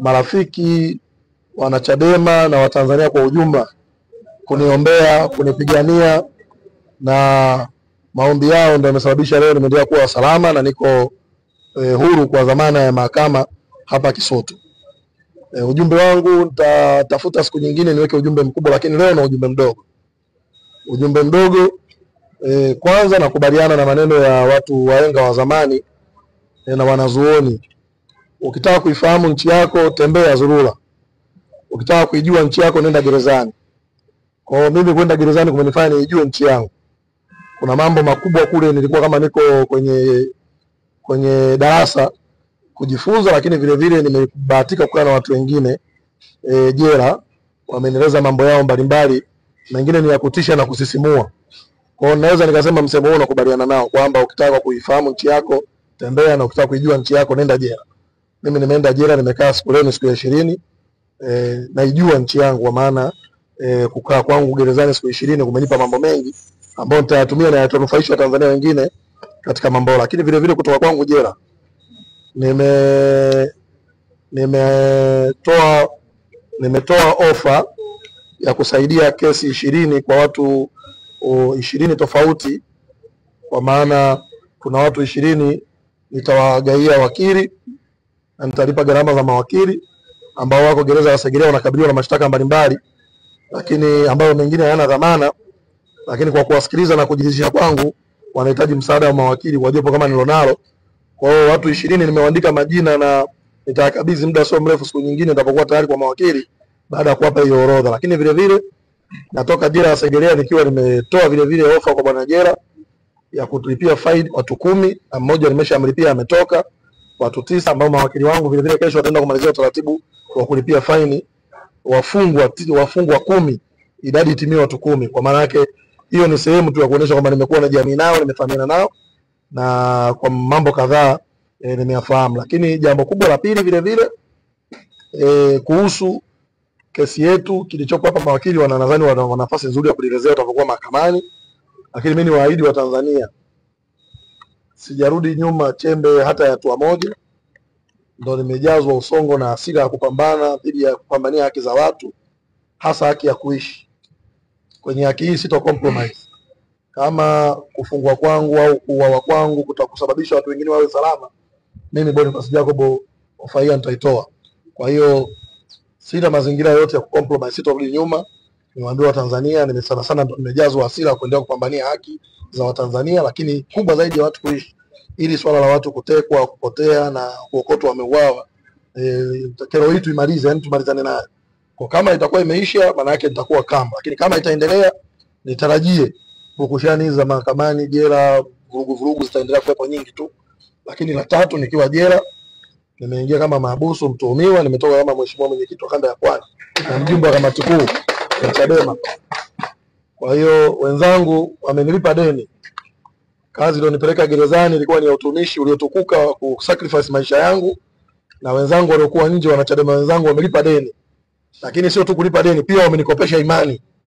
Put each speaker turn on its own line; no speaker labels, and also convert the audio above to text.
marafiki wanachadema na Watanzania kwa ujumla kuniombea, kunipigania na maombi yao ndio yamesababisha leo nimeendelea kuwa salama na niko e, huru kwa dhamana ya mahakama hapa Kisutu. E, ujumbe wangu nitatafuta siku nyingine niweke ujumbe mkubwa, lakini leo na ujumbe mdogo. Ujumbe mdogo e, kwanza nakubaliana na maneno ya watu waenga wa zamani e, na wanazuoni. Ukitaka kuifahamu nchi yako, tembea zurula Ukitaka kuijua nchi yako, nenda gerezani. Kwa mimi kwenda gerezani kumenifanya niijue nchi yangu. Kuna mambo makubwa kule, nilikuwa kama niko kwenye kwenye darasa kujifunza, lakini vile vile nimebahatika kukaa na watu wengine e, jela, wamenieleza mambo yao mbalimbali, mengine ni ya kutisha na kusisimua. Kwa hiyo naweza nikasema msemo huu nakubaliana nao kwamba ukitaka kuifahamu nchi yako tembea, na ukitaka kuijua nchi yako nenda jela. Mimi nimeenda jela, nimekaa siku leo ni siku ya ishirini. E, naijua nchi yangu kwa maana e, kukaa kwangu gerezani siku ishirini kumenipa mambo mengi ambayo nitayatumia na yatanufaisha Watanzania wengine katika mambo, lakini vile vile kutoka kwangu jela nime nimetoa nimetoa ofa ya kusaidia kesi ishirini kwa watu ishirini tofauti, kwa maana kuna watu ishirini nitawagaia wakili na nitalipa gharama za mawakili ambao wako gereza la Segerea wanakabiliwa na mashtaka mbalimbali, lakini ambayo mengine hayana dhamana, lakini kwa kuwasikiliza na kujiridhisha kwangu wanahitaji msaada wa mawakili kwa jopo kama nilonalo. Kwa hiyo watu ishirini nimewaandika majina na nitakabidhi muda sio mrefu, siku nyingine nitapokuwa tayari kwa mawakili baada ya kuwapa hiyo orodha. Lakini vile vile natoka jela ya Segerea nikiwa nimetoa vile vile ofa kwa bwana jela ya kutulipia faini watu kumi na mmoja nimeshamlipia ametoka, watu tisa ambao mawakili wangu vile vile kesho wataenda kumalizia utaratibu wa kulipia faini wafungwa wafungwa kumi, idadi itimie watu kumi. Kwa maana yake hiyo ni sehemu tu ya kuonyesha kwamba nimekuwa na jamii nao, nimefahamiana nao na kwa mambo kadhaa e, nimeyafahamu. Lakini jambo kubwa la pili vile vile e, kuhusu kesi yetu kilichopo hapa, mawakili wana nadhani wana nafasi nzuri ya kulielezea watapokuwa mahakamani, lakini mimi ni waahidi wa Tanzania, sijarudi nyuma chembe hata ya hatua moja. Ndo nimejazwa usongo na hasira ya kupambana dhidi ya kupambania haki za watu, hasa haki ya kuishi. Kwenye haki hii sito compromise kama kufungwa kwangu au kuuawa kwangu kutakusababisha watu wengine wawe salama, mimi Boniface Jacob ofaia nitaitoa. Kwa hiyo sina mazingira yote ya kucompromise, sitorudi nyuma. Niwaambie Watanzania, nime sana sana nimejazwa hasira kuendelea kupambania haki za Watanzania, lakini kubwa zaidi ya watu kuishi, ili swala la watu kutekwa, kupotea na kuokotwa wameuawa, e, kero hii tuimalize, yani tumalizane nayo. Kwa kama itakuwa imeisha, maana yake nitakuwa kama, lakini kama itaendelea, nitarajie pukushani za mahakamani, jela, vurugu vurugu zitaendelea kuwepo nyingi tu. Lakini la tatu, nikiwa jela, nimeingia kama mahabusu mtuhumiwa, nimetoka kama mheshimiwa mwenyekiti wa kanda ya Pwani na mjumbe wa kamati kuu ya Chadema. Kwa hiyo wenzangu wamenilipa deni. Kazi iliyonipeleka gerezani ilikuwa ni ya utumishi uliotukuka wa kusacrifice maisha yangu, na wenzangu waliokuwa nje, wanachadema wenzangu wamelipa deni, lakini sio tu kulipa deni, pia wamenikopesha imani